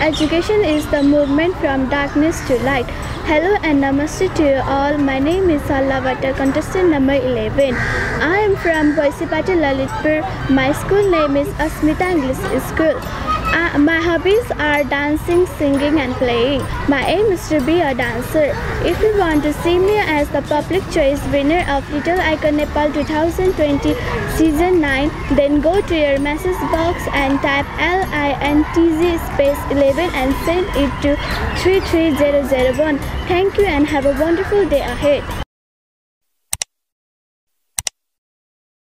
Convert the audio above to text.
Education is the movement from darkness to light. Hello and namaste to you all. My name is Salina Bhatta, contestant number 11. I am from Bhaisepati Lalitpur. My school name is Asmita English School. Uh, my hobbies are dancing, singing and playing. My aim is to be a dancer. If you want to see me as the public choice winner of Little Icon Nepal 2020 Season 9, then go to your message box and type LINTG space 11 and send it to 33001. Thank you and have a wonderful day ahead.